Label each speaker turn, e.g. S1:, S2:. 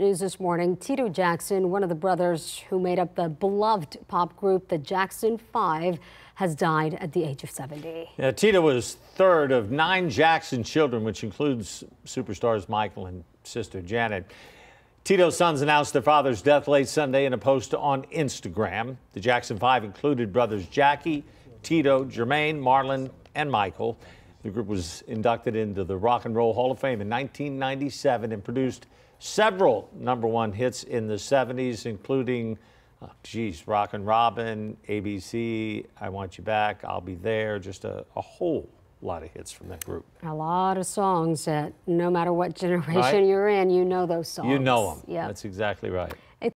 S1: News this morning, Tito Jackson, one of the brothers who made up the beloved pop group, the Jackson Five, has died at the age of 70.
S2: Yeah, Tito was third of nine Jackson children, which includes superstars Michael and sister Janet. Tito's sons announced their father's death late Sunday in a post on Instagram. The Jackson Five included brothers Jackie, Tito, Jermaine, Marlon, and Michael. The group was inducted into the Rock and Roll Hall of Fame in 1997 and produced several number one hits in the 70s, including, oh, geez, and Robin, ABC, I Want You Back, I'll Be There, just a, a whole lot of hits from that group.
S1: A lot of songs that no matter what generation
S2: Right?
S1: you're in, you know those songs.
S2: You know them.
S1: Yeah.
S2: That's exactly right.